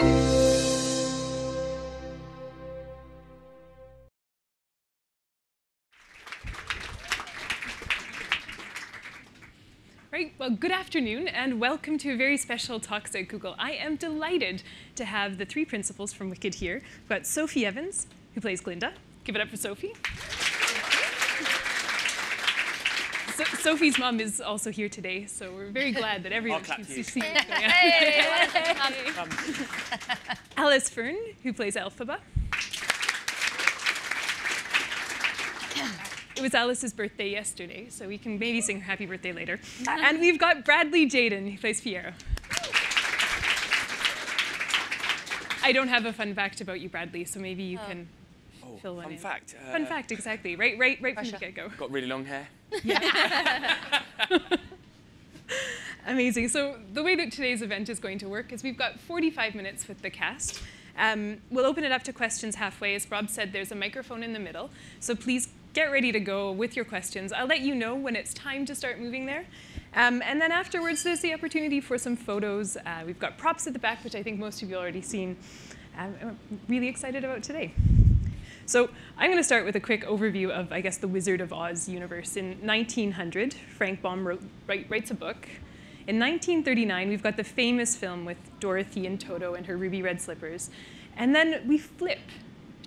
Right, well, good afternoon and welcome to a very special Talks at Google. I am delighted to have the three principals from Wicked here. We've got Sophie Evans, who plays Glinda. Give it up for Sophie. So, Sophie's mom is also here today, so we're very glad that everyone clap can to see what's going on. Alice Fearn, who plays Elphaba. It was Alice's birthday yesterday, so we can maybe sing her happy birthday later. and we've got Bradley Jaden, who plays Fiyero. I don't have a fun fact about you, Bradley, so maybe you can Oh, fill one fun in. fact. uh, Fun fact, exactly. Right, right, right from the get-go. Got really long hair. Amazing. So the way that today's event is going to work is we've got 45 minutes with the cast. Um, we'll open it up to questions halfway. As Rob said, there's a microphone in the middle. So please get ready to go with your questions. I'll let you know when it's time to start moving there. Um, and then afterwards, there's the opportunity for some photos. Uh, we've got props at the back, which I think most of you already seen. Um, I'm really excited about today. So I'm going to start with a quick overview of, I guess, the Wizard of Oz universe. In 1900, Frank Baum wrote, write, writes a book. In 1939, we've got the famous film with Dorothy and Toto and her ruby red slippers. And then we flip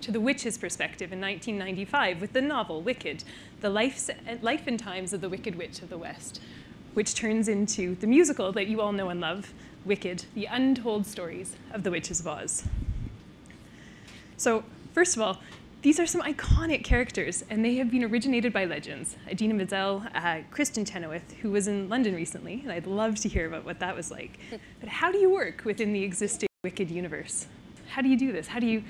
to the witch's perspective in 1995 with the novel Wicked, the life, life and times of the Wicked Witch of the West, which turns into the musical that you all know and love, Wicked, the untold stories of the Witches of Oz. So, first of all, these are some iconic characters, and they have been originated by legends. Idina Menzel, uh, Kristin Chenoweth, who was in London recently, and I'd love to hear about what that was like. But how do you work within the existing Wicked universe? How do you do this? How do you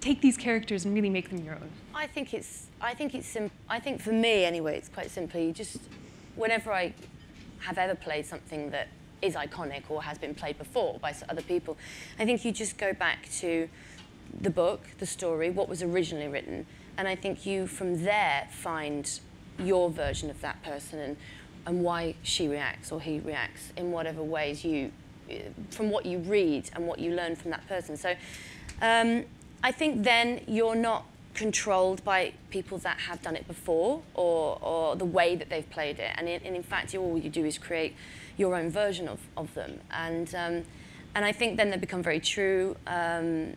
take these characters and really make them your own? I think it's. I think it's. Sim- I think for me, anyway, it's quite simply just. Whenever I have ever played something that is iconic or has been played before by other people, I think you just go back to the book, the story, what was originally written, and I think you from there find your version of that person and and why she reacts or he reacts in whatever ways you from what you read and what you learn from that person. So um, I think then you're not controlled by people that have done it before or, or the way that they've played it. And in, and in fact, all you do is create your own version of, of them. And, um, and I think then they become very true. Um,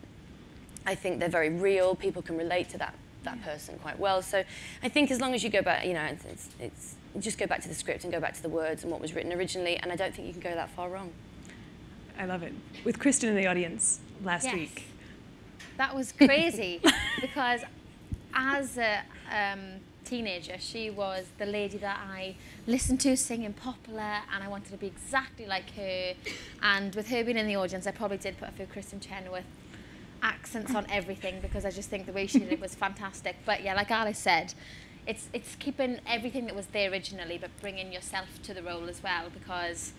I think they're very real. People can relate to that, that person quite well. So I think as long as you go back, you know, it's, it's, it's just go back to the script and go back to the words and what was written originally. And I don't think you can go that far wrong. I love it. With Kristin in the audience last Yes. week. That was crazy because as a um, teenager, she was the lady that I listened to singing popular and I wanted to be exactly like her. And with her being in the audience, I probably did put a few Kristin Chenoweth accents on everything because I just think the way she did it was fantastic. But yeah, like Alice said, it's, it's keeping everything that was there originally but bringing yourself to the role as well because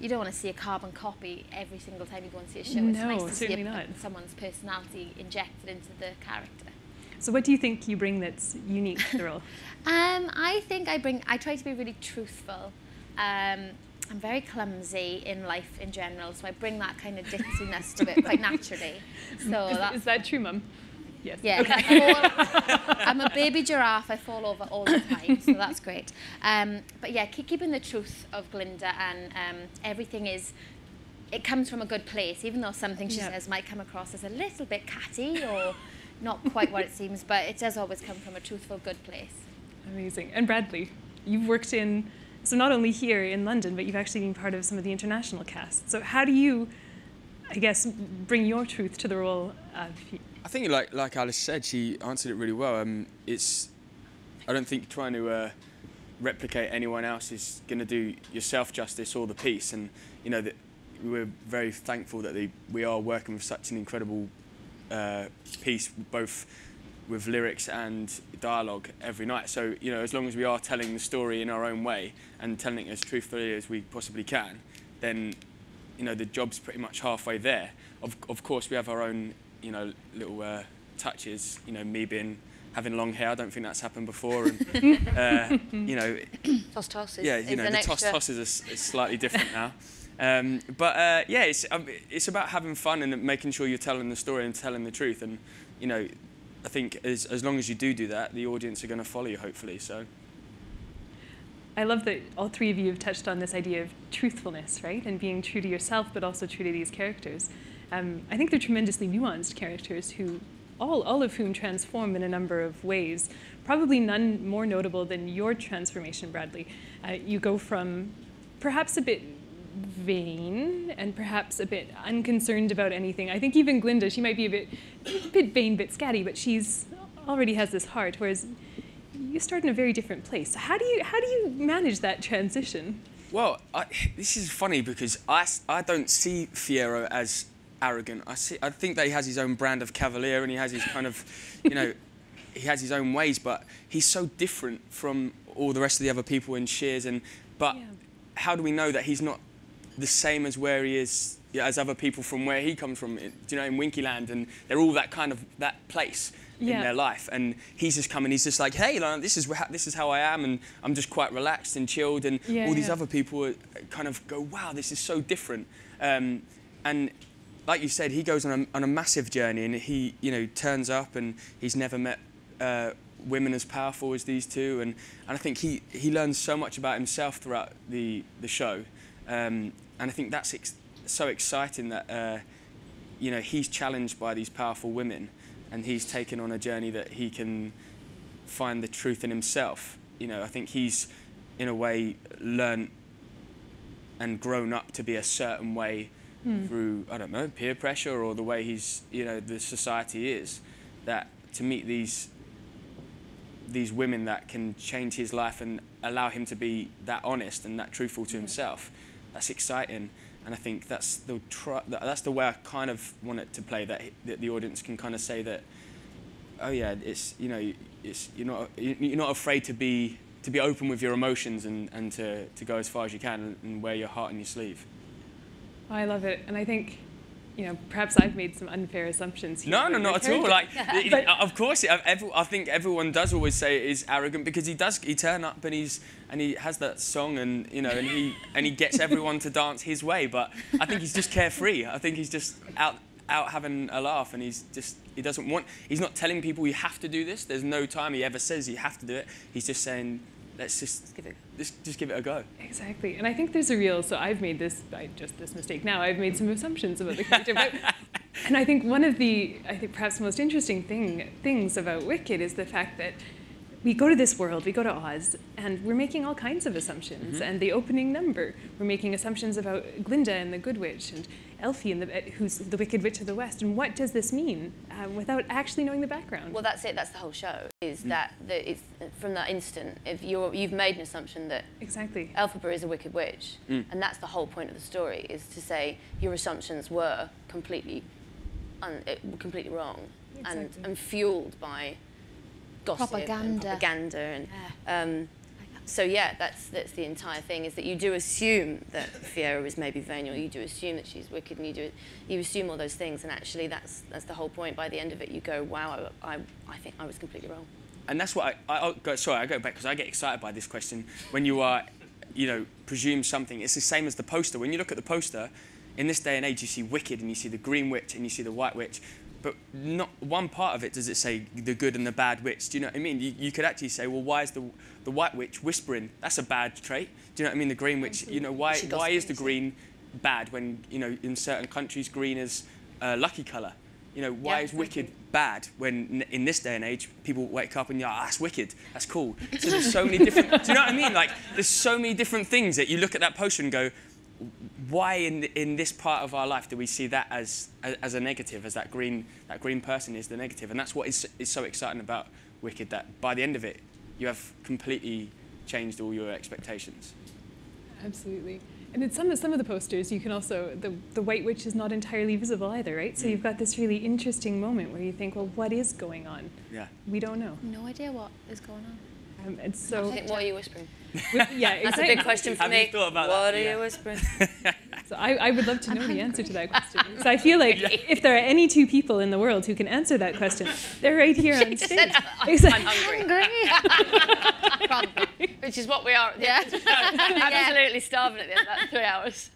you don't want to see a carbon copy every single time you go and see a show. it's No, nice to see a, not. someone's personality injected into the character. So, what do you think you bring that's unique to the role? Um, I think I bring. I try to be really truthful. Um, I'm very clumsy in life in general, so I bring that kind of ditziness to it quite naturally. So is, that's is that true, Mum? Yes. yeah. Okay. Fall, I'm a baby giraffe. I fall over all the time, so that's great. Um, but yeah, keep keeping the truth of Glinda, and um, everything is. It comes from a good place, even though something she Yeah. says might come across as a little bit catty or not quite what it seems, but it does always come from a truthful, good place. Amazing. And Bradley, you've worked in, so not only here in London, but you've actually been part of some of the international casts. So how do you, I guess, bring your truth to the role of, I think, like like Alice said, she answered it really well. Um, it's, I don't think trying to uh, replicate anyone else is going to do yourself justice or the piece. And you know that we're very thankful that they, we are working with such an incredible uh, piece, both with lyrics and dialogue every night. So you know, as long as we are telling the story in our own way and telling it as truthfully as we possibly can, then you know the job's pretty much halfway there. Of, of course, we have our own you know little uh, touches. You know, me being having long hair, I don't think that's happened before. And, uh, you know, Toss toss is, yeah, you know, the toss toss is, a s- is slightly different now. Um, but uh, yeah, it's um, it's about having fun and making sure you're telling the story and telling the truth. And you know, I think as as long as you do do that, the audience are going to follow you, hopefully. So. I love that all three of you have touched on this idea of truthfulness, right? And being true to yourself, but also true to these characters. Um, I think they're tremendously nuanced characters who, all, all of whom transform in a number of ways. Probably none more notable than your transformation, Bradley. Uh, you go from perhaps a bit vain and perhaps a bit unconcerned about anything. I think even Glinda, she might be a bit, a bit vain, bit scatty, but she's already has this heart. Whereas you start in a very different place. How do you how do you manage that transition? Well, I, this is funny because I, I don't see Fiyero as arrogant. I see I think that he has his own brand of cavalier and he has his kind of, you know, he has his own ways, but he's so different from all the rest of the other people in Shiz. And but Yeah. how do we know that he's not the same as where he is as other people from where he comes from? You know in Winkyland and they're all that kind of that place Yeah. in their life, and he's just coming. He's just like, hey, like, this is this is how I am, and I'm just quite relaxed and chilled. And Yeah, all these yeah. other people are, kind of go, wow, this is so different. Um, and like you said, he goes on a, on a massive journey, and he, you know, turns up, and he's never met uh, women as powerful as these two, and, and I think he, he learns so much about himself throughout the the show, um, and I think that's ex- so exciting that uh, you know he's challenged by these powerful women, and he's taken on a journey that he can find the truth in himself. You know, I think he's in a way learned and grown up to be a certain way through I don't know peer pressure or the way he's you know the society is that to meet these these women that can change his life and allow him to be that honest and that truthful to himself that's exciting. And I think that's the tr- that's the way I kind of want it to play that, that the audience can kind of say that oh yeah it's you know it's you're not you're not afraid to be to be open with your emotions and, and to, to go as far as you can and, wear your heart on your sleeve. I love it, and I think, you know, perhaps I've made some unfair assumptions. Here No, no, not at all. Like, it- of course, it, every, I think everyone does always say he's arrogant because he does. He turn up and he's and he has that song and you know and he and he gets everyone to dance his way. But I think he's just carefree. I think he's just out out having a laugh and he's just he doesn't want. He's not telling people you have to do this. There's no time he ever says you have to do it. He's just saying let's just give it- just, just give it a go. Exactly, and I think there's a real. So I've made this, I just this mistake now. I've made some assumptions about the character, but, and I think one of the, I think perhaps the most interesting thing things about Wicked is the fact that we go to this world, we go to Oz, and we're making all kinds of assumptions. Mm-hmm. And the opening number, we're making assumptions about Glinda and the Good Witch, and Elphie, and the, who's the Wicked Witch of the West. And what does this mean uh, without actually knowing the background? Well, that's it. That's the whole show. Is mm. that the, it's from that instant. If you're you've made an assumption that exactly. Elphaba is a wicked witch, mm. and that's the whole point of the story. Is to say your assumptions were completely, un, eh, completely wrong, and and fueled by gossip and Propaganda. propaganda and. Um, so yeah, that's that's the entire thing. Is that you do assume that Fiyero is maybe vain, or you do assume that she's wicked, and you do you assume all those things, and actually that's that's the whole point. By the end of it, you go, wow, I, I, I think I was completely wrong. and that's what I, I I'll go, sorry I go back because I get excited by this question when you are you know presume something it's the same as the poster when you look at the poster in this day and age you see wicked and you see the green witch and you see the white witch but not one part of it does it say the good and the bad witch? Do you know what I mean? You, you could actually say well why is the the white witch whispering? That's a bad trait. Do you know what I mean? The green witch you know why why is the green bad when you know in certain countries green is a lucky color? You know why Yeah, is wicked you. bad when in this day and age people wake up and you're, ah, that's wicked, that's cool. So there's so many different, do you know what I mean? Like there's so many different things that you look at that potion and go, why in, in this part of our life do we see that as, as, as a negative, as that green, that green person is the negative? And that's what is, is so exciting about Wicked, that by the end of it, you have completely changed all your expectations. Absolutely. And in some of, some of the posters, you can also, the, the White Witch is not entirely visible either, right? So you've got this really interesting moment where you think, well, what is going on? Yeah. We don't know. No idea what is going on. Um, and I so, think, what are you whispering? with- yeah, That's a big question for Have me. you thought about what that? are Yeah. you whispering? So I, I would love to know the answer to that question. So I feel like if there are any two people in the world who can answer that question, they're right here on just stage. said, I'm, Exactly. I'm hungry. Probably. Which is what we are. Yeah. Absolutely starving at the end of that three hours.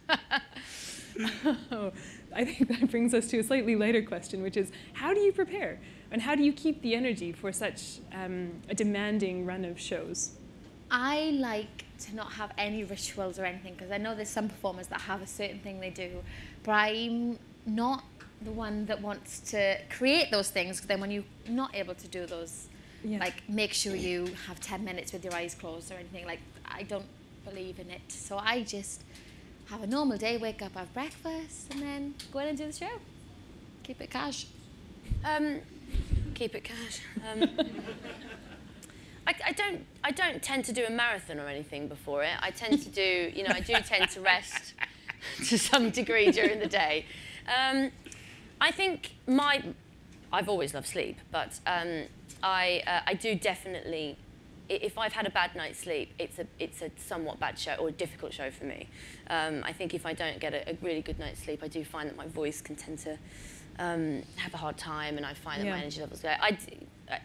Oh, I think that brings us to a slightly lighter question, which is how do you prepare? And how do you keep the energy for such um, a demanding run of shows? I like to not have any rituals or anything because I know there's some performers that have a certain thing they do, but I'm not the one that wants to create those things. 'cause then when you're not able to do those, Yeah. like make sure you have 10 minutes with your eyes closed or anything. Like I don't believe in it. So I just have a normal day, wake up, have breakfast, and then go in and do the show. Keep it cash. Um, keep it cash. Um, I, I don't. I don't tend to do a marathon or anything before it. I tend to do. You know, I do tend to rest to some degree during the day. Um, I think my. I've always loved sleep, but um, I. Uh, I do definitely. If I've had a bad night's sleep, it's a it's a somewhat bad show or a difficult show for me. Um, I think if I don't get a, a really good night's sleep, I do find that my voice can tend to um, have a hard time, and I find that my energy levels go. I.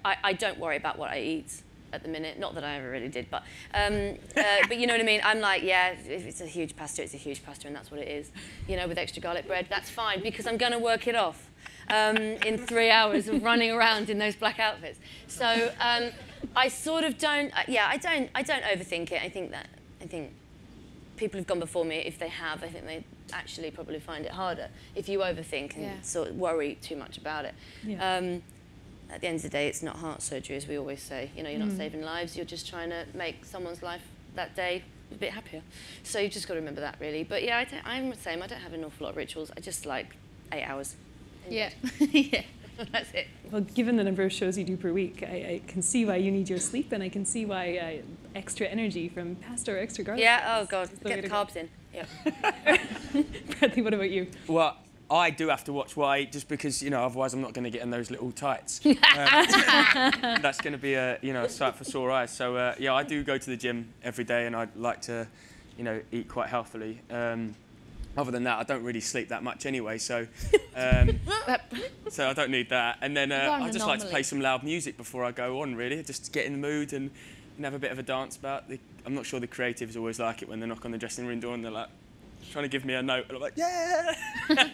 I don't worry about what I eat at the minute. Not that I ever really did, but um, uh, but you know what I mean. I'm like, yeah, if it's a huge pasta, it's a huge pasta, and that's what it is. You know, with extra garlic bread, that's fine because I'm going to work it off um, in three hours of running around in those black outfits. So um, I sort of don't. Uh, yeah, I don't. I don't overthink it. I think that. I think people who've gone before me, if they have, I think they actually probably find it harder if you overthink and Yeah. sort of worry too much about it. Yeah. At the end of the day, it's not heart surgery, as we always say. You know, you're not saving lives. You're just trying to make someone's life that day a bit happier. So you've just got to remember that, really. But yeah, I don't, I'm the same. I don't have an awful lot of rituals. I just like eight hours. Yeah. yeah. That's it. Well, given the number of shows you do per week, I, I can see why you need your sleep, and I can see why uh, extra energy from pasta or extra garlic. Yeah. Oh God, is get the to go. carbs in. Yeah. Bradley, what about you? Well, I do have to watch what I eat just because, you know, otherwise I'm not going to get in those little tights. Um, that's going to be a, you know, a sight for sore eyes. So, uh, yeah, I do go to the gym every day and I like to, you know, eat quite healthily. Um, other than that, I don't really sleep that much anyway, so um, so I don't need that. And then uh, I just like to play some loud music before I go on, really, just to get in the mood and, and have a bit of a dance about. The, I'm not sure the creatives always like it when they knock on the dressing room door and they're like trying to give me a note, and I'm like, yeah.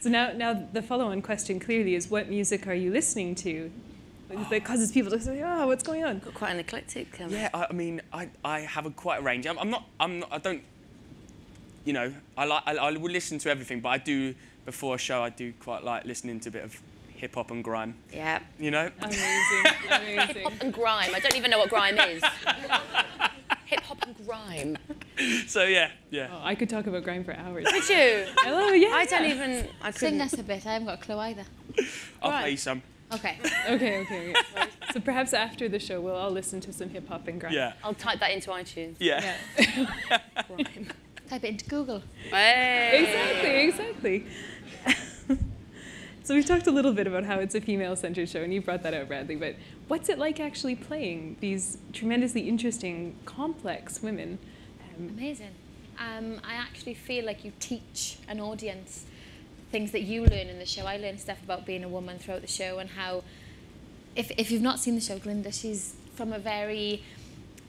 So now, now the follow-on question clearly is, what music are you listening to? That causes people to say, "Oh, what's going on?" Got quite an eclectic. Um, Yeah, I, I mean, I, I have a quite a range. I'm, I'm not, I'm not, I don't, you know, I like, I, I will listen to everything, but I do before a show, I do quite like listening to a bit of hip hop and grime. Yeah. You know, Amazing, amazing. And grime. I don't even know what grime is. Hip hop and grime. so yeah, yeah. Oh, I could talk about grime for hours. Did you? Hello, yeah. I don't even. I Sing couldn't. us a bit. I haven't got a clue either. I'll Right. play you some. Okay. Okay, okay. okay. so perhaps after the show, we'll all listen to some hip hop and grime. Yeah, I'll type that into iTunes. yeah. Yeah. Grime. Type it into Google. Hey. exactly, exactly. so we've talked a little bit about how it's a female-centered show, and you brought that out, Bradley. But what's it like actually playing these tremendously interesting, complex women? Amazing. Um, I actually feel like you teach an audience things that you learn in the show. I learn stuff about being a woman throughout the show and how, if, if you've not seen the show, Glinda, she's from a very,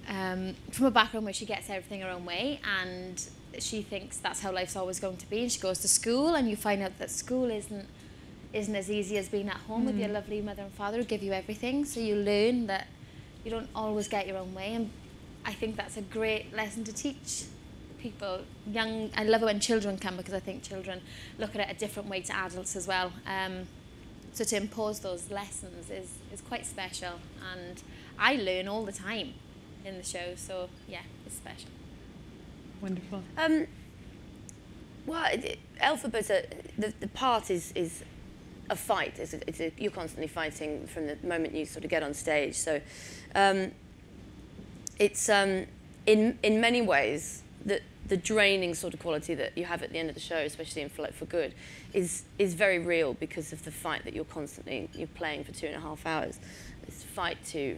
um, from a background where she gets everything her own way and she thinks that's how life's always going to be. And she goes to school and you find out that school isn't isn't as easy as being at home with your lovely mother and father who give you everything. So you learn that you don't always get your own way. And I think that's a great lesson to teach people, young. I love it when children come because I think children look at it a different way to adults as well. Um, so to impose those lessons is, is quite special. And I learn all the time in the show. So yeah, it's special. wonderful. Um, well, it, it, Elphaba, uh, the, the part is, is a fight. It's a, it's a, you're constantly fighting from the moment you sort of get on stage. So um, it's, um, in, in many ways, the, the draining sort of quality that you have at the end of the show, especially in Float for Good, is, is very real because of the fight that you're constantly you're playing for two and a half hours. This fight to,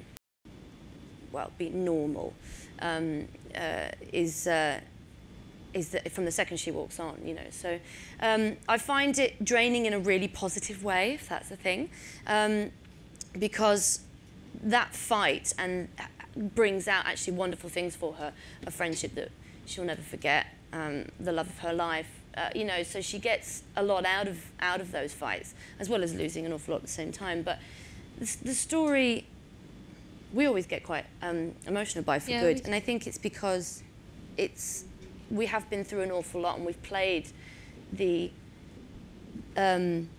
well, be normal um, uh, is... Uh, is that from the second she walks on, you know. So um, I find it draining in a really positive way, if that's the thing, um, because that fight and brings out actually wonderful things for her, a friendship that she'll never forget, um, the love of her life, Uh, you know, so she gets a lot out of out of those fights, as well as losing an awful lot at the same time. But the, the story, we always get quite um, emotional by for Yeah, good, and I think it's because it's we have been through an awful lot, and we've played the um,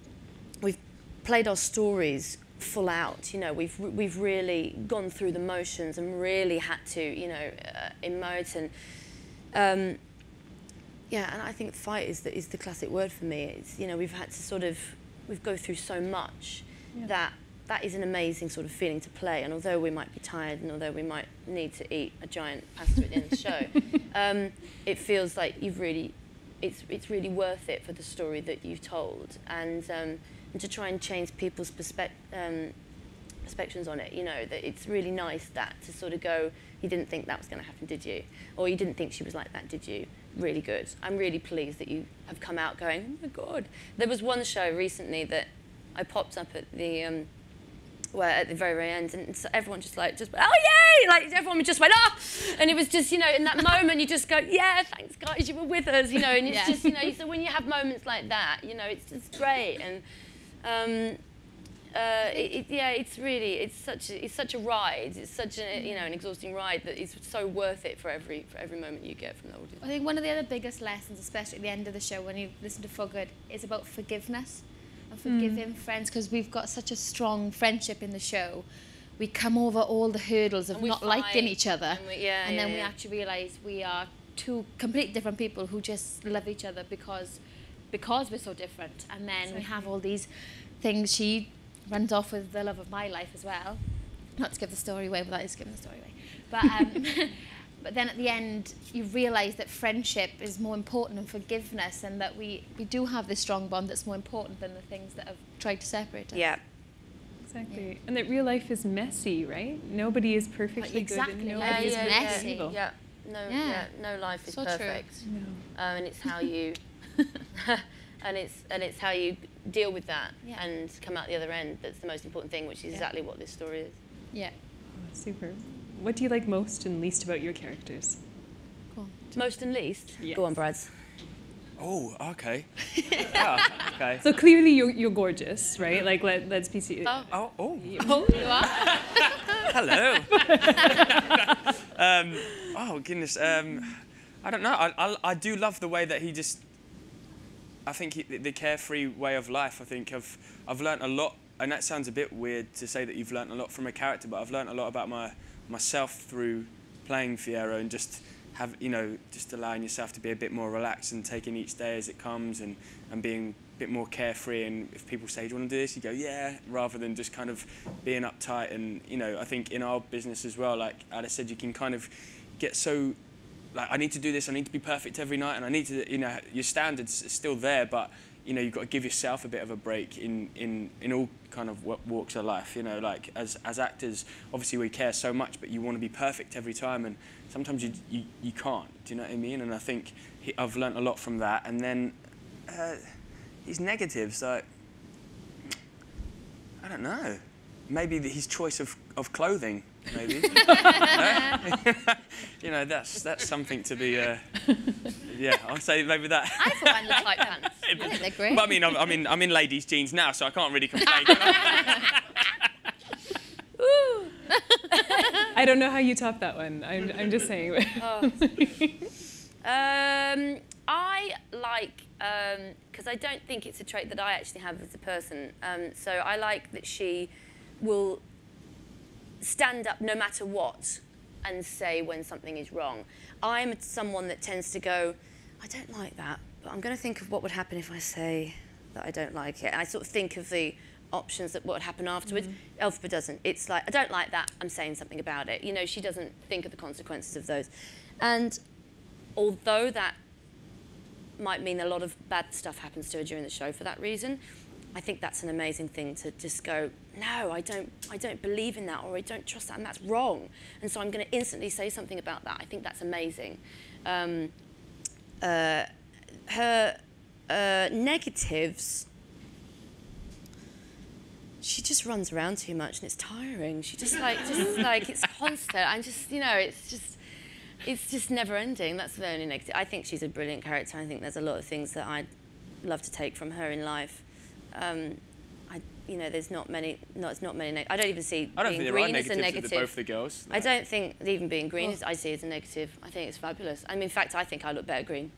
we've played our stories full out. You know, we've we've really gone through the motions and really had to, you know, uh, emote and um, yeah. And I think fight is the is the classic word for me. It's you know we've had to sort of we've go through so much Yeah. that that is an amazing sort of feeling to play. And although we might be tired and although we might need to eat a giant pasta at the end of the show, um, it feels like you've really it's it's really worth it for the story that you've told and um, and to try and change people's perspec- um, perspectives on it. You know that it's really nice that to sort of go. You didn't think that was going to happen, did you? Or you didn't think she was like that, did you? Really good. I'm really pleased that you have come out going. Oh my god! There was one show recently that I popped up at the. Um, where at the very, very end, and so everyone just like just went, oh yay! Like everyone just went ah, and it was just you know in that moment you just go yeah thanks guys you were with us you know and it's Yeah. just you know so when you have moments like that you know it's just great and um, uh, it, it, yeah it's really it's such a, it's such a ride it's such a you know an exhausting ride that it's so worth it for every for every moment you get from the audience. I think one of the other biggest lessons, especially at the end of the show when you listen to For Good, is about forgiveness and forgiving friends because we've got such a strong friendship in the show. We come over all the hurdles of And we not liking each other, and we- yeah, and then yeah, we actually realise we are two completely different people who just love each other because because we're so different. And then we have all these things. She runs off with the love of my life as well. Not to give the story away, but that is giving the story away. But um, but then at the end, you realise that friendship is more important than forgiveness, and that we we do have this strong bond that's more important than the things that have tried to separate us. Yeah. Exactly. And that real life is messy, right? Nobody is perfectly exactly, good. And life nobody is is messy. evil. Yeah. No, Yeah. yeah. no life is So true. perfect. No. um, and it's how you and it's and it's how you deal with that Yeah. and come out the other end that's the most important thing which is Yeah. exactly what this story is Yeah. Oh, super. What do you like most and least about your characters? Cool. most and least Yes. go on brads Oh, okay. ah, okay. So clearly you're, you're gorgeous, right? Like let, let's be serious. oh Oh, oh. Oh, You are? Hello. um, oh goodness. Um, I don't know. I, I, I do love the way that he just. I think the carefree way of life. I think I've I've learnt a lot, and that sounds a bit weird to say that you've learned a lot from a character, but I've learned a lot about my myself through playing Fiyero and just have you know just allowing yourself to be a bit more relaxed and taking each day as it comes and and being a bit more carefree and if people say do you want to do this you go yeah rather than just kind of being uptight and you know I think in our business as well like Alice said you can kind of get so like I need to do this I need to be perfect every night and I need to you know your standards are still there but you know you've got to give yourself a bit of a break in in in all kind of wa- walks of life you know like as as actors obviously we care so much but you want to be perfect every time and sometimes you you, you can't do you know what I mean? And I think he, I've learnt a lot from that and then uh, his negatives like I don't know. Maybe his choice of, of clothing maybe you know that's that's something to be uh, yeah I'll say maybe that I thought I looked like pants I think they're great. but I mean, I'm, I'm in I'm in ladies' jeans now, so I can't really complain. can I? I don't know how you top that one. I'm, I'm just saying. Um, I like because I don't think it's a trait that I actually have as a person. Um, so I like that she will stand up no matter what and say when something is wrong. I'm someone that tends to go, I don't like that, but I'm going to think of what would happen if I say that I don't like it. And I sort of think of the options that what would happen afterwards. Mm. Elphaba doesn't. It's like I don't like that. I'm saying something about it. You know, she doesn't think of the consequences of those. And although that might mean a lot of bad stuff happens to her during the show for that reason. I think that's an amazing thing to just go, no, I don't, I don't believe in that, or I don't trust that, and that's wrong. And so I'm going to instantly say something about that. I think that's amazing. Um, uh, her uh, negatives. She just runs around too much and it's tiring. She just like, just like it's constant. I'm just, you know, it's just. it's just never ending. That's the only negative. I think she's a brilliant character. I think there's a lot of things that I'd love to take from her in life. Um, I, you know, there's not many. Not, it's not many. Neg- I don't even see I don't being think there are green as a negative. both the girls. I don't think even being green is, I see as a negative. I think it's fabulous. I mean, in fact, I think I look better green.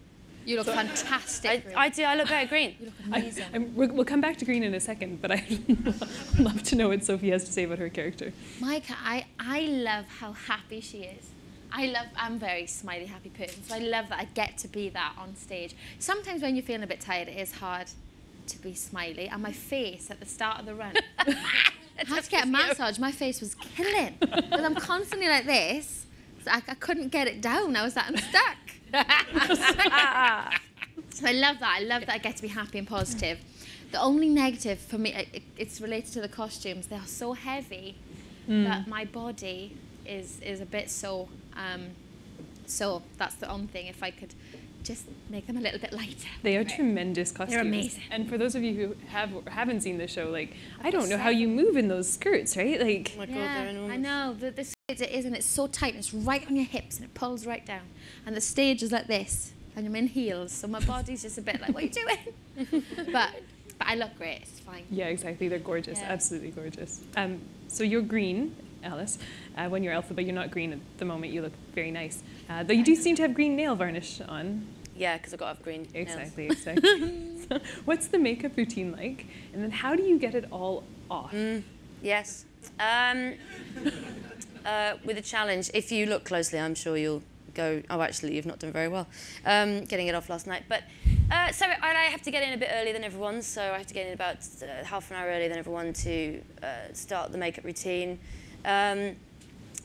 You look fantastic. I, Green. I do. I look better green. you look amazing. I'm, we're, we'll come back to Green in a second, but I'd love to know what Sophie has to say about her character. Micah, I, I love how happy she is. I love, I'm very smiley, happy person, so I love that I get to be that on stage. Sometimes when you're feeling a bit tired, it is hard to be smiley, and my face at the start of the run, I had to get a massage. My face was killing because I'm constantly like this. So I, I couldn't get it down. I was like, I'm stuck. so I love that. I love that I get to be happy and positive. The only negative for me, it, it's related to the costumes. They are so heavy that my body is is a bit sore. Um, so that's the only thing. If I could just make them a little bit lighter. They are tremendous costumes. They're amazing. And for those of you who have or haven't seen the show, like I don't know how you move in those skirts, right? Like Oh my God, they're Yeah, enormous. I know. The, the stage it is, and it's so tight, and it's right on your hips, and it pulls right down. And the stage is like this, and I'm in heels, so my body's just a bit like, what are you doing? but but I look great. It's fine. yeah, exactly. They're gorgeous. Yeah. Absolutely gorgeous. Um, so you're green, Alice. Uh, when you're Elphaba you're not green at the moment. You look very nice. Uh, though you do seem to have green nail varnish on. Yeah, because I've got green. nails. Exactly, exactly. so what's the makeup routine like? And then how do you get it all off? Yes. Um, uh, with a challenge, if you look closely, I'm sure you'll go, oh, actually, you've not done very well um, getting it off last night. But uh, so I, I have to get in a bit earlier than everyone, so I have to get in about uh, half an hour earlier than everyone to uh, start the makeup routine. Um,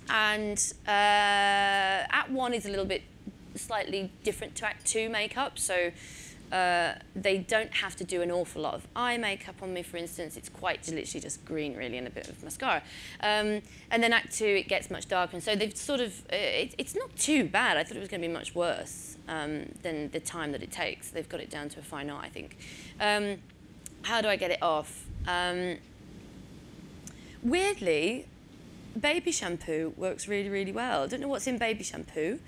and uh, Act One is a little bit slightly different to Act Two makeup, so uh, they don't have to do an awful lot of eye makeup on me, for instance. It's quite literally just green, really, and a bit of mascara. Um, and then Act Two, it gets much darker, and so they've sort of uh, it, it's not too bad. I thought it was going to be much worse um, than the time that it takes. They've got it down to a fine art, I think. Um, how do I get it off? Um, weirdly, baby shampoo works really, really well. I don't know what's in baby shampoo,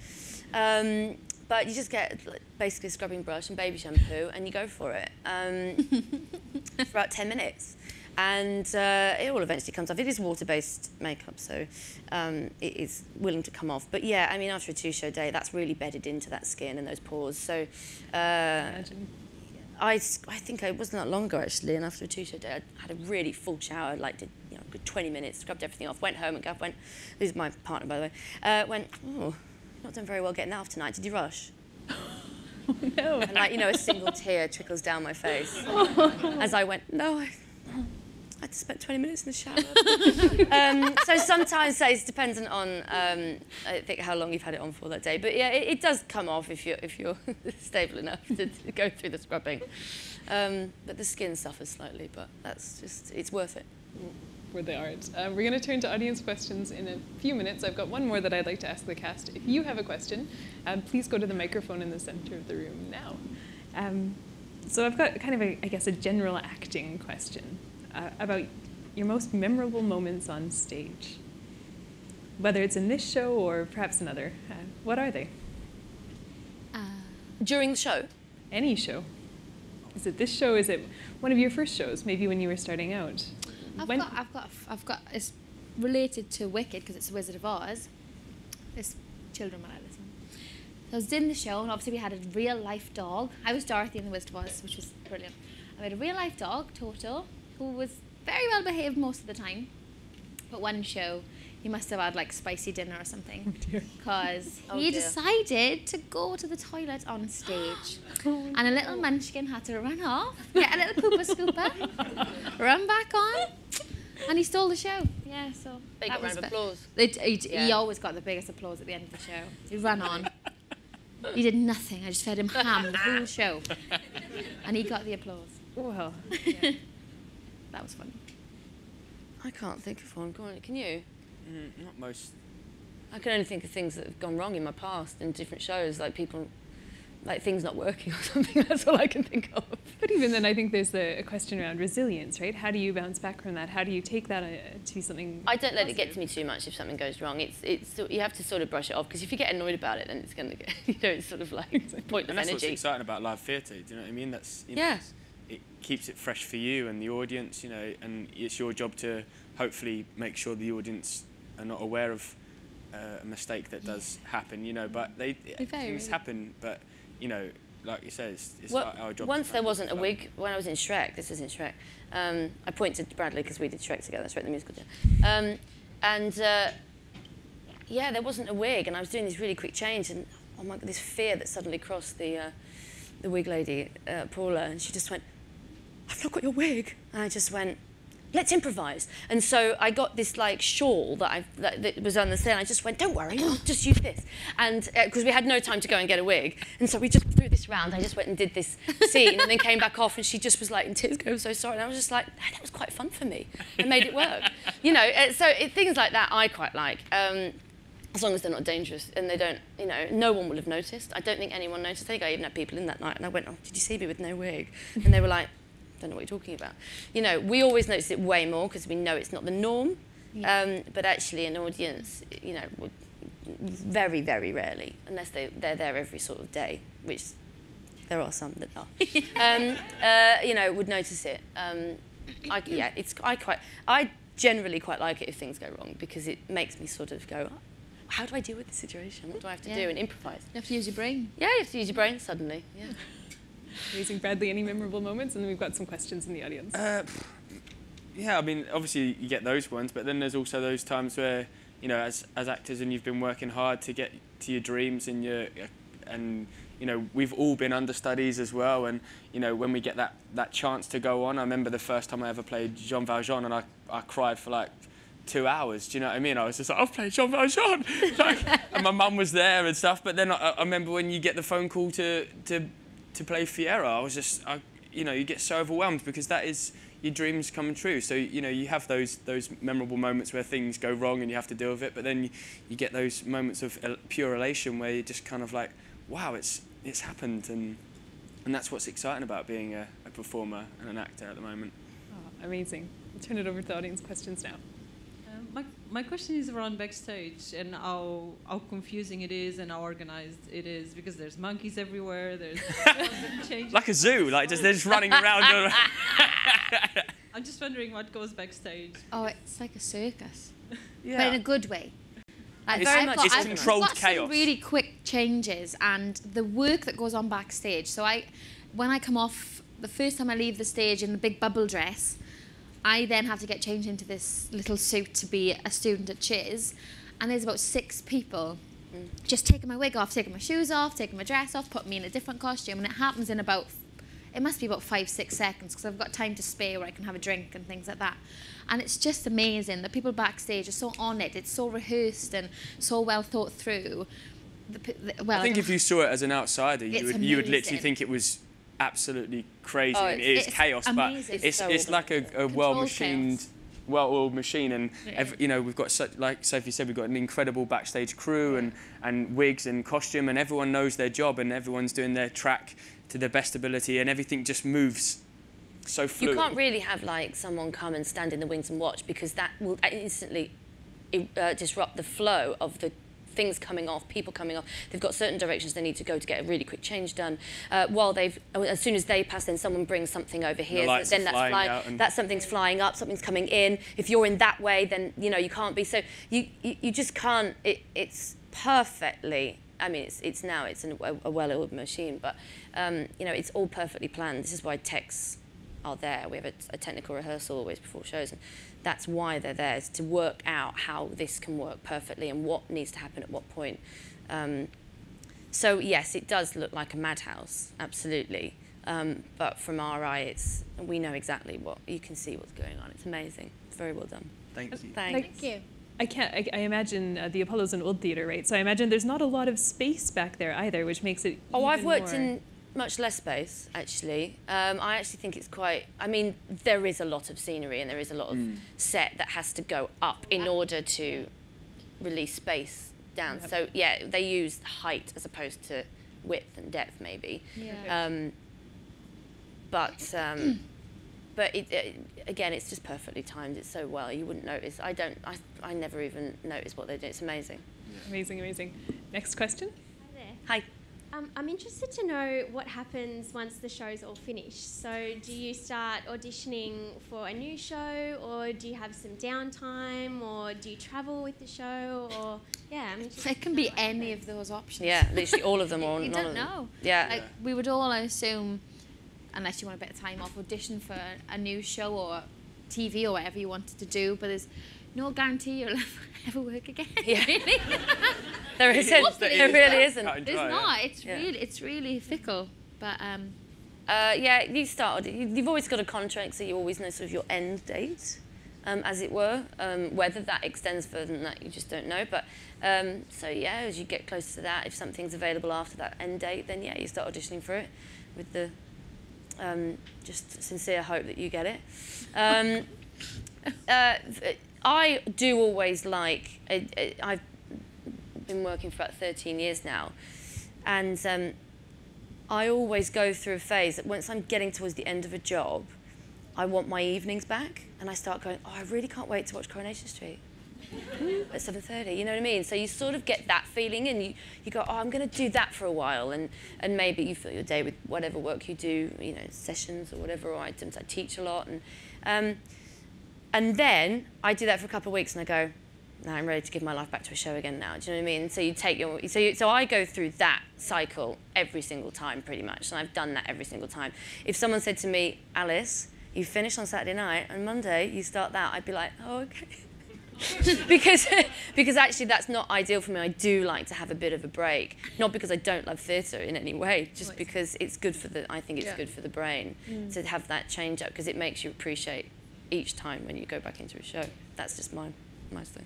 um, but you just get like, basically a scrubbing brush and baby shampoo, and you go for it um, for about 10 minutes. And uh, it all eventually comes off. It is water-based makeup, so um, it is willing to come off. But yeah, I mean, after a two-show day, that's really bedded into that skin and those pores. So uh. I, I think it wasn't that long ago actually, and after a two-show day, I had a really full shower, like did you know, a good 20 minutes, scrubbed everything off, went home and Gav went, this is my partner by the way, uh, went, oh, not done very well getting off tonight. Did you rush? no. And like you know, a single tear trickles down my face as I went, no, I, I just spent 20 minutes in the shower. um, so sometimes so it's dependent on um, I think how long you've had it on for that day. But yeah, it, it does come off if you're if you're stable enough to, to go through the scrubbing. Um, but the skin suffers slightly, but that's just it's worth it. For the art. Um, we're going to turn to audience questions in a few minutes. I've got one more that I'd like to ask the cast. If you have a question, um, please go to the microphone in the center of the room now. Um, so I've got kind of a, I guess, a general acting question uh, about your most memorable moments on stage. Whether it's in this show or perhaps another, uh, what are they? Uh, During the show, Any show? Is it this show? Is it one of your first shows? Maybe when you were starting out. I've When- got, I've got, I've got. It's related to Wicked because it's the Wizard of Oz. This children when I listen. So I was in the show, and obviously we had a real life dog. I was Dorothy in the Wizard of Oz, which was brilliant. I had a real life dog, Toto, who was very well behaved most of the time. But one show, he must have had like spicy dinner or something, oh, because Oh, he dear. decided to go to the toilet on stage, oh, and a little munchkin had to run off, get a little pooper scooper, run back on, and he stole the show. Yeah, so big that round was of applause. it, he, he always got the biggest applause at the end of the show. He ran on. he did nothing. I just fed him ham the whole show, and he got the applause. Well, That was fun. I can't think of one. Go on, can you? Mm, not most. I can only think of things that have gone wrong in my past in different shows, like people like things not working or something. That's all I can think of. But even then, I think there's the, a question around resilience, right? How do you bounce back from that? How do you take that uh, to be something? I don't let it get to me too much if something goes wrong. It's it's you have to sort of brush it off because if you get annoyed about it, then it's going to get you know it's sort of like pointless And that's what's energy. exciting about live theatre. Do you know what I mean? That's you know, Yeah. it keeps it fresh for you and the audience. You know, and it's your job to hopefully make sure the audience are not aware of uh, a mistake that does happen. You know, but they They things happen. But you know, like you said, it's, it's Well, our- job. once there wasn't a wig when I was in Shrek. This was in Shrek. Um, I pointed to Bradley because we did Shrek together. Shrek the musical. Um, and uh, yeah, there wasn't a wig, and I was doing this really quick change, and oh my god, this fear that suddenly crossed the uh, the wig lady, uh, Paula, and she just went, "I've not got your wig," and I just went. Let's improvise. And so I got this like shawl that I that, that was on the sale. I just went, don't worry, I'll just use this. And because we had no time to go and get a wig, and so we just threw this round. I just went and did this scene, and then came back off, and she just was like in tears, "I'm so sorry." And I was just like, that was quite fun for me. I made it work. You know, uh, so it, things like that I quite like. Um, as long as they're not dangerous and they don't, you know, no one will have noticed. I don't think anyone noticed. I think I even had people in that night and I went, oh, did you see me with no wig? And they were like, don't know what you're talking about. You know, we always notice it way more because we know it's not the norm. Um, but actually an audience, you know, very, very rarely, unless they, they're there every sort of day, which there are some that are, um, uh, you know, would notice it. Um, I, yeah, it's, I quite, I generally quite like it if things go wrong because it makes me sort of go, how do I deal with the situation? What do I have to Yeah. do? And improvise. You have to use your brain. Yeah, you have to use your brain suddenly. Yeah. Amazing, Bradley. Any memorable moments? And then we've got some questions in the audience. Uh, yeah, I mean, obviously you get those ones, but then there's also those times where, you know, as as actors and you've been working hard to get to your dreams and your and you know we've all been understudies as well, and you know when we get that that chance to go on, I remember the first time I ever played Jean Valjean, and I I cried for like two hours. Do you know what I mean? I was just like, I've played Jean Valjean, like, and my mum was there and stuff. But then I, I remember when you get the phone call to to to play Fiyero, I was just, I, you know, you get so overwhelmed because that is your dreams coming true. So you know, you have those those memorable moments where things go wrong and you have to deal with it. But then you, you get those moments of pure elation where you're just kind of like, wow, it's it's happened, and and that's what's exciting about being a, a performer and an actor at the moment. Oh, amazing. I'll turn it over to the audience questions now. My, my question is around backstage and how how confusing it is and how organized it is because there's monkeys everywhere. There's. Like a zoo, like just they're just running around. I'm just wondering what goes backstage. Oh, it's like a circus, yeah. but in a good way. Like, It's- very much got, it's I've controlled got some chaos. really quick changes and the work that goes on backstage. So I, when I come off the first time I leave the stage in the big bubble dress, I then have to get changed into this little suit to be a student at Shiz, and there's about six people mm. just taking my wig off, taking my shoes off, taking my dress off, putting me in a different costume, and it happens in about it must be about five, six seconds because I've got time to spare where I can have a drink and things like that. And it's just amazing. The people backstage are so on it. It's so rehearsed and so well thought through. The, the, well, I think don't- if you saw it as an outsider, you would you would literally think it was absolutely crazy Oh, it's- it's chaos, amazing. but It's so it's like a, a well-machined, chaos. well-oiled machine, and Yeah. ev you know we've got such like Sophie said, we've got an incredible backstage crew and and wigs and costume, and everyone knows their job, and everyone's doing their track to their best ability, and everything just moves so fluid. You can't really have like someone come and stand in the wings and watch because that will instantly uh, disrupt the flow of the things coming off, people coming off. They've got certain directions they need to go to get a really quick change done. Uh, while they've, as soon as they pass, then someone brings something over here. lights then that's flying flying. That something's flying up, something's coming in. If you're in that way, then you know you can't be. So you you, you just can't. It, it's perfectly. I mean, it's it's now it's an, a, a well-oiled machine, but um, you know it's all perfectly planned. This is why techs are there. We have a, a technical rehearsal always before shows, and that's why they're there is to work out how this can work perfectly and what needs to happen at what point. Um, so yes, it does look like a madhouse, absolutely. Um, but from our eye, it's we know exactly what you can see what's going on. It's amazing. It's very well done. Thank you. Thanks. Thank you. I can't. I, I imagine uh, the Apollo's an old theatre, right? So I imagine there's not a lot of space back there either, which makes it. Oh, I've worked more- in much less space actually. Um, I actually think it's quite. I mean, there is a lot of scenery and there is a lot of set that has to go up in order to release space down. Yep. So yeah, they use height as opposed to width and depth maybe. Yeah. Um, but um, but it, it, again, it's just perfectly timed. It's so well. You wouldn't notice. I don't. I, I never even notice what they do. It's amazing. Amazing, amazing. Next question. Hi there. Hi. Um, I'm interested to know what happens once the show's all finished. So, do you start auditioning for a new show, or do you have some downtime, or do you travel with the show, or yeah? I'm interested It can be any of those options. Yeah, literally all of them or you none don't of them. know. Yeah. Like we would all, assume, unless you want a bit of time off, audition for a new show or TV or whatever you wanted to do. But there's no guarantee you'll ever, ever work again. Yeah. really. there isn't. There There is really that. isn't. Cut and There's yeah. not. It's Yeah. really, it's really fickle. But um, Uh, yeah, you start. you- You've always got a contract, so you always know sort of your end date, um, as it were. Um, whether that extends further than that, you just don't know. But um, so yeah, as you get closer to that, if something's available after that end date, then yeah, you start auditioning for it, with the um, just sincere hope that you get it. Um, uh, th- I do always like. I, I, I've been working for about 13 years now, and um, I always go through a phase that once I'm getting towards the end of a job, I want my evenings back, and I start going, oh, I really can't wait to watch Coronation Street at 7.30, you know what I mean? So you sort of get that feeling and you, you go, oh, I'm going to do that for a while, and, and maybe you fill your day with whatever work you do, you know, sessions or whatever, or items. I teach a lot, and, um, and then I do that for a couple of weeks, and I go, now I'm ready to give my life back to a show again now. Do you know what I mean? So you take your so you, so I go through that cycle every single time pretty much, and I've done that every single time. If someone said to me, Alice, you finish on Saturday night, and Monday you start that, I'd be like, oh okay. because because actually that's not ideal for me. I do like to have a bit of a break, not because I don't love theatre in any way, just because it's good for the. I think it's Yeah. good for the brain mm. to have that change up because it makes you appreciate each time when you go back into a show. That's just my my thing.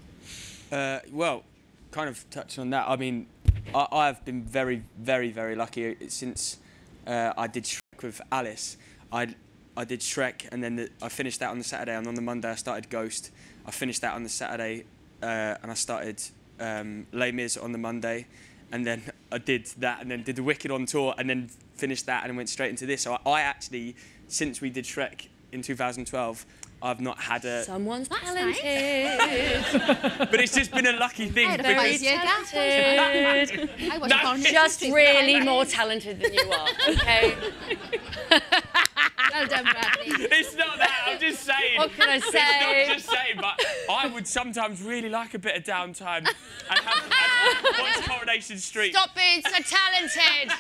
Uh, well, kind of touching on that, I mean, I, I've been very, very, very lucky since uh, I did Shrek with Alice. I, I did Shrek, and then the, I finished that on the Saturday, and on the Monday I started Ghost. I finished that on the Saturday, uh, and I started um, Les Mis on the Monday, and then I did that, and then did the Wicked on tour, and then finished that, and went straight into this. So I, I actually, since we did Shrek in 2012, I've not had a. Someone's That's talented. But it's just been a lucky thing I had a because. five-year gap. talented. I watched No, Just Street. really more talented than you are. Okay. Well done, Bradley. It's not that. I'm just saying. What can I It's say? not just saying, but I would sometimes really like a bit of downtime and have and watch Coronation Street. Stop being so talented.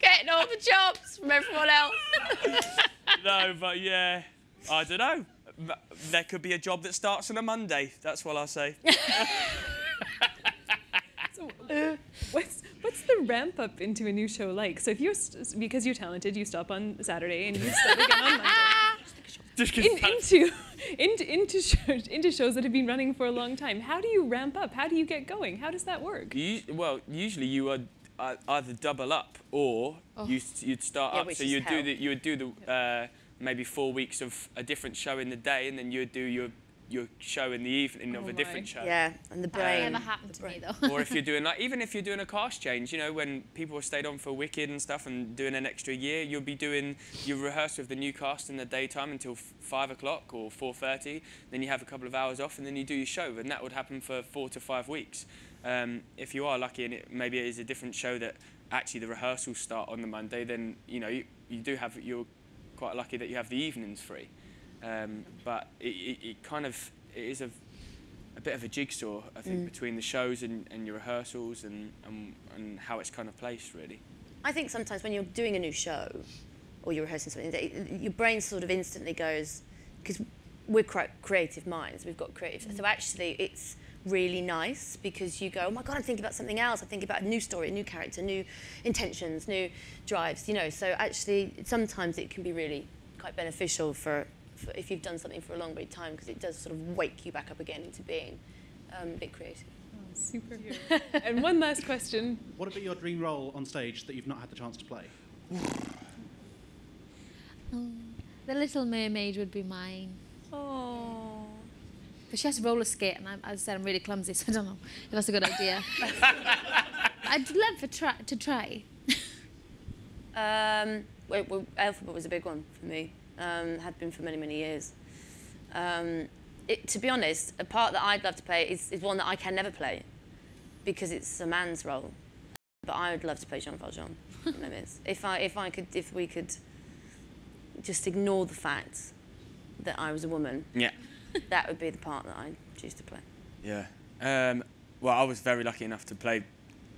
Getting all the jobs from everyone else. No, but yeah, I don't know. There could be a job that starts on a Monday. That's what I'll say. So, what's what's the ramp up into a new show like? So if you're st- because you're talented, you stop on Saturday and you start again on Monday. Just 'cause In, into into into shows, into shows that have been running for a long time. How do you ramp up? How do you get going? How does that work? You, well, usually you would uh, either double up or you, you'd start Yeah, up. which So is you'd do hell. the you would do the uh, maybe four weeks of a different show in the day, and then you would do your your show in the evening of Oh a my. different show. Yeah, and the brain. That brain. never happened to me though. or if you're doing like even if you're doing a cast change, you know, when people have stayed on for Wicked and stuff and doing an extra year, you'll be doing you rehearse with the new cast in the daytime until f- five o'clock or four thirty. Then you have a couple of hours off and then you do your show, and that would happen for four to five weeks. Um, if you are lucky and it, maybe it is a different show that actually the rehearsals start on the Monday, then you know you, you do have you're quite lucky that you have the evenings free. Um, but it, it, it kind of it is a a bit of a jigsaw, I think, between the shows and, and your rehearsals and, and, and how it's kind of placed, really. I think sometimes when you're doing a new show or you're rehearsing something, your brain sort of instantly goes, because we're cre- creative minds, we've got creative. So actually, it's really nice because you go, oh my God, I'm thinking about something else. I'm thinking about a new story, a new character, new intentions, new drives, you know. So actually, sometimes it can be really quite beneficial for, for if you've done something for a long period of time because it does sort of wake you back up again into being um, a bit creative. Super. and one last question. What about your dream role on stage that you've not had the chance to play? The Little Mermaid would be mine. Oh. But she has to roller skate, and I, as I said, I'm really clumsy, so I don't know if that's a good idea. I'd love for try, to try. Um, well, well, Elphaba was a big one for me. Um, had been for many, many years. Um, it, to be honest, a part that I'd love to play is, is one that I can never play because it's a man's role. But I would love to play Jean Valjean. no miss. If I, if I could, if we could just ignore the fact that I was a woman, Yeah. that would be the part that I choose to play. Yeah. Um, well, I was very lucky enough to play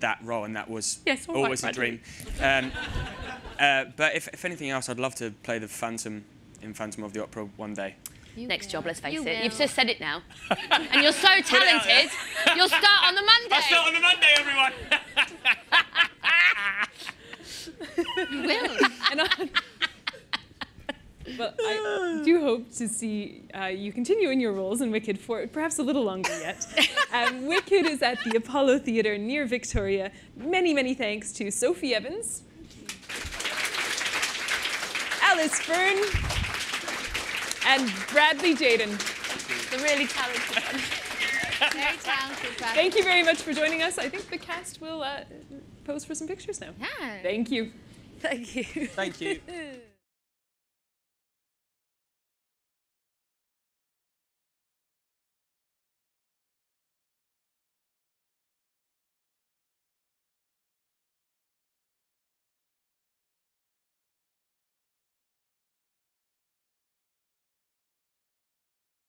that role, and that was Yes, all right, always a dream. Um, uh, but if, if anything else, I'd love to play the Phantom in Phantom of the Opera one day. Next job, let's face You it. You've just said it now. and you're so talented, you'll start on the Monday. I'll start on the Monday, everyone. You will. And I, well, I do hope to see uh, you continue in your roles in Wicked for perhaps a little longer yet. Um, Wicked is at the Apollo Theatre near Victoria. Many, many thanks to Sophie Evans, Alice Fearn, and Bradley Jaden. The really talented one. Very talented. Brad. Thank you very much for joining us. I think the cast will uh, pose for some pictures now. Yeah. Thank you. Thank you. Thank you.